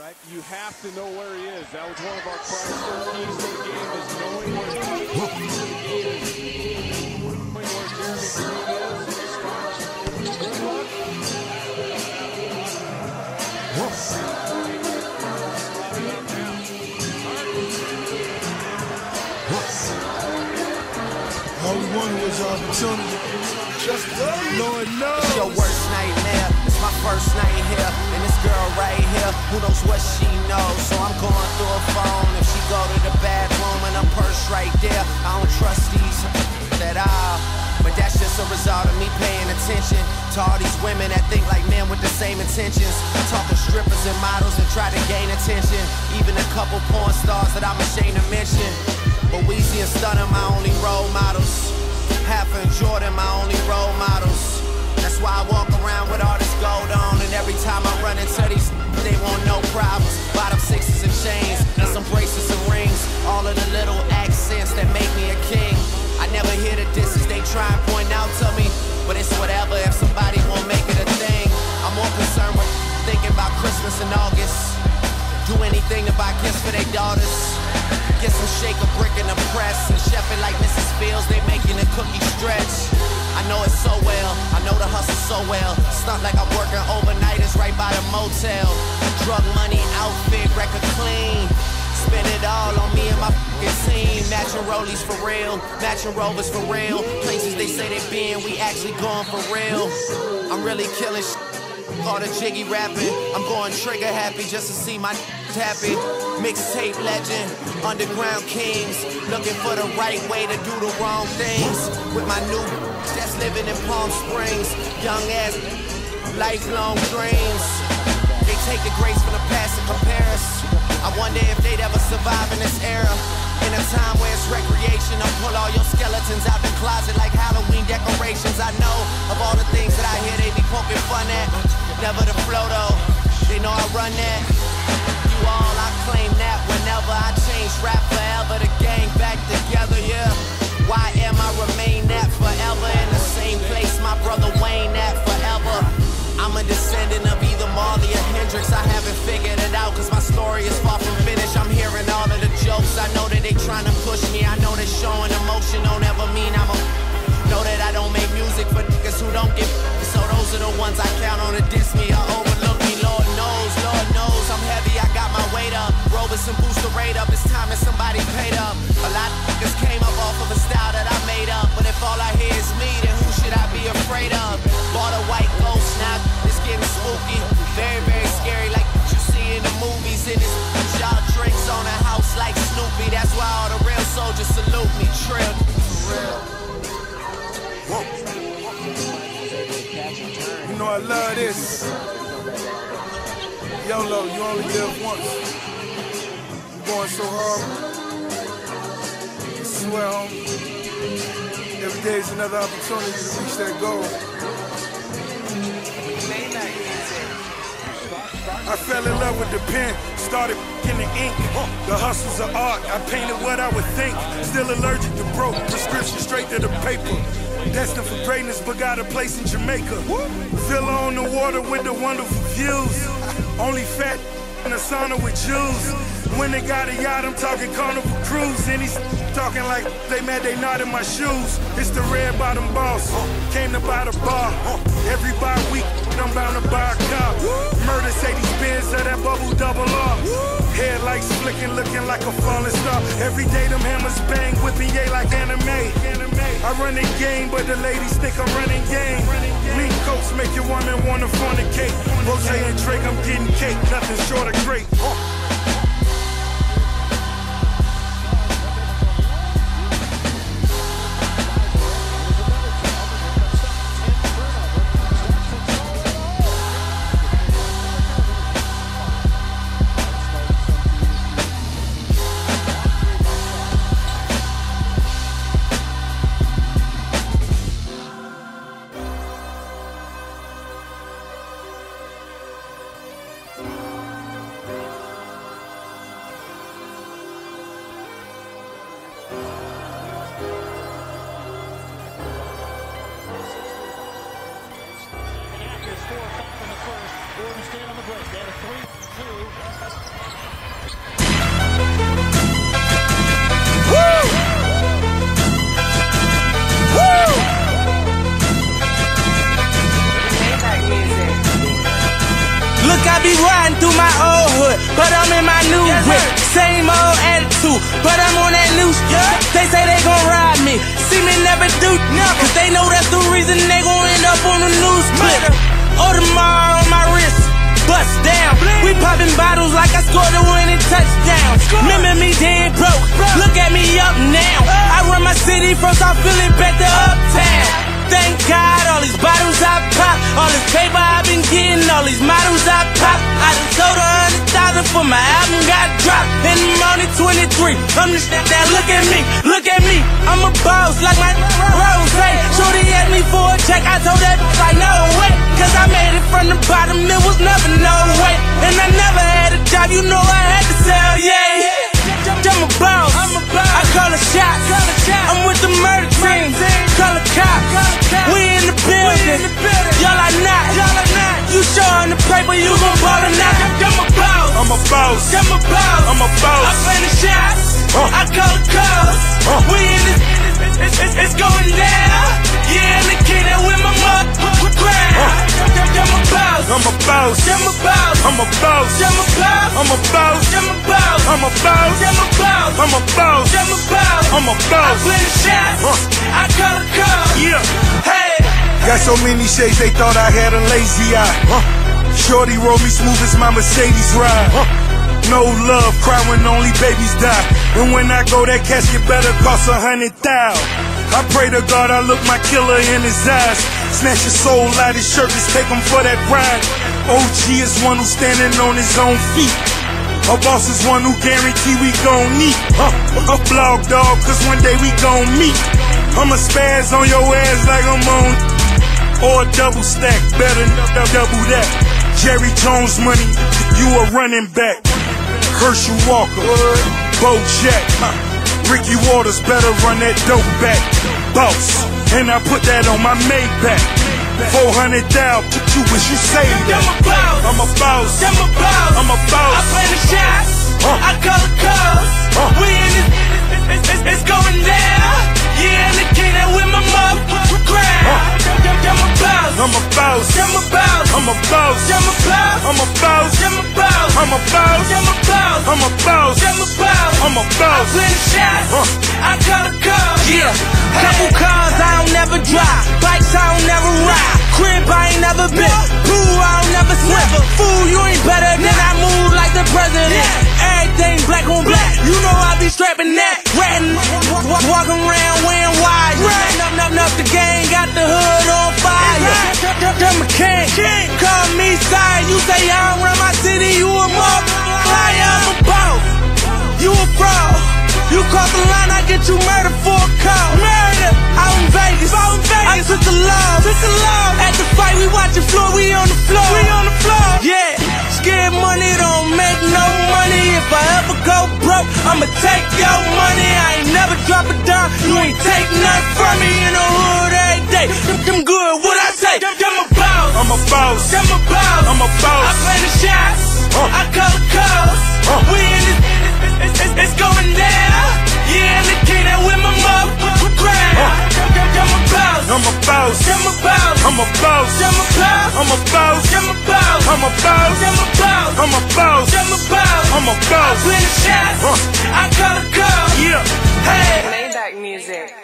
right? You have to know where he is. That was one of our primary keys to the game is knowing where the game is, knowing where Jeremy Green is. Good luck. All we wanted was opportunity. Just Lord knows. Your worst nightmare. First night here. And this girl right here, who knows what she knows. So I'm going through her phone. If she go to the bathroom and her purse right there, I don't trust these at all. But that's just a result of me paying attention to all these women that think like men with the same intentions. Talking strippers and models that try to gain attention. Even a couple porn stars that I'm ashamed to mention. But Weezy and Stunner, my only role models. Daughters. Get some shake a brick in the press and chef it like Mrs. Fields. They making the cookie stretch. I know it so well. I know the hustle so well. Stunt like I'm working overnight. It's right by the motel. Drug money, outfit, record clean. Spend it all on me and my team. Matching rollies for real, matching rovers for real. Places they say they been, we actually going for real. I'm really killing. All the jiggy rapping, I'm going trigger happy just to see my happy. Mixtape legend, underground kings, looking for the right way to do the wrong things. With my new that's living in Palm Springs, young ass, lifelong dreams. They take the grace from the past and compare us. I wonder if they'd ever survive in this era. In a time where it's recreation, I pull all your skeletons out the closet like Halloween decorations. I know of all the things that I hear they be poking fun at. Never the flow though, they know I run that. Claim that whenever I change rap forever, the gang back together, yeah. Why am I remain that forever in the same place my brother Wayne at forever? I'm a descendant of either Marley or Hendrix. I haven't figured it out cause my story is far from finished. I'm hearing all of the jokes. I know that they trying to push me. I know that showing emotion don't ever mean I'm a. Know that I don't make music for niggas who don't get. So those are the ones I count on to Robinson boost the rate up. It's time that somebody paid up. A lot of niggas came up off of a style that I made up. But if all I hear is me, then who should I be afraid of? Bought a white ghost, now it's getting spooky. Very, very scary, like what you see in the movies. And it's y'all drinks on a house like Snoopy. That's why all the real soldiers salute me. Trill, real. You know I love this. YOLO, you only live once. Going so um, hard. I swear, homie. Every day is another opportunity to reach that goal. I fell in love with the pen, started in the ink. The hustle's of art, I painted what I would think. Still allergic to broke, prescription straight to the paper. Destined for greatness, but got a place in Jamaica. Villa on the water with the wonderful views. Only fat in the sauna with Jews. When they got a yacht, I'm talking carnival cruise. And he's talking like they mad they not in my shoes. It's the red bottom boss. Came to buy the bar. Every bar week, I'm bound to buy a car. Murder say these bins of that bubble double R. Headlights flicking, looking like a falling star. Every day them hammers bang, whipping yay like anime. I run the game, but the ladies think I'm running game. Mean coats make your woman wanna fornicate. Rose and Drake, I'm getting cake, nothing short of great. Look, I be riding through my old hood, but I'm in my new yes, whip. Same old attitude, but I'm on that new shit. Yeah. They say they gon' ride me, see me never do never. Cause they know that's the reason they gon' end up on the news clip. Audemars on my wrist, bust down. We popping bottles like I scored a winning touchdown. Remember me dead broke, look at me up now. I run my city from South Philly back to Uptown. Thank God, all these bottles I pop, all this paper I've been getting, all these models I pop. I done sold a hundred thousand for 23. I'm just that, that look at me, look at me. I'm a boss like my rose. Shorty asked me for a check, I told that like no way, cause I made it from the bottom, it was never no way, and I never had a job, you know I had to sell, yeah. Boss, I'm a boss. I'm a boss, I'm a I boss. play the shots, Uh. I call the calls, Uh. we in this, it's, it's, it's going down, yeah, the kid that with my crown, I'm a boss, I'm a boss. I'm a boss, I'm a boss. I'm a boss, I'm a boss. I'm a boss, I'm a boss. I'm a boss, I'm a boss. I'm a boss, I'm a I boss. play the shots, Uh. I call the calls, Yeah. hey. Got so many shades they thought I had a lazy eye. Shorty roll me smooth as my Mercedes ride. No love, cry when only babies die. And when I go, that casket better cost a hundred thousand. I pray to God I look my killer in his eyes. Snatch his soul out his shirt, just take him for that ride. OG is one who's standing on his own feet. A boss is one who guarantee we gon' meet. A blog dog, cause one day we gon' meet. I'ma spaz on your ass like I'm on or a double stack, better double that. Jerry Jones money, you a running back. Herschel Walker, Bo Jack, Ricky Watters better run that dope back. Boss, and I put that on my Maybach. 400 down, you wish you saved that. I'm a boss. I'm a boss. I'm a boss. I play the shots. I call the calls. I'm a boss. I'm a boss. I'm a boss. I'm a boss. I'm a boss. I'm a boss. I'm a boss. I'm a boss. I'm a boss. I'm a boss. I'm a I boss. play the shots. Uh. I call the calls. Yeah. Couple cars I don't never drive. Bikes I don't never ride. Crib I ain't never been. Pool I don't never swim. Fool, you ain't better than I move like the president. Everything black on black. You know I be strapping that. Cross the line, I get you murdered for a call. Murder. Out in Vegas. Out in Vegas. I took the law. Took the law. At the fight, we watching floor. We on the floor. We on the floor. Yeah. Scared money don't make no money. If I ever go broke, I'ma take your money. I ain't never drop a dime. You ain't take nothing from me in the hood every day. Them, them good, what I say? I'm a boss. I'm a boss. I'm a boss. I'm a I boss. I play the shots. Uh. I call the calls. Uh. We in this, it's, it's, it's going down. Yeah, they came out with my motherfucking grind. I'm a boss. I'm a boss. I'm a boss. I'm a boss. I'm a boss. I'm a boss. I'm a boss. I'm a boss. I'm a boss. I'm a boss. I'm a boss. I'm a boss. I call the call. Yeah. Hey. Maybach music.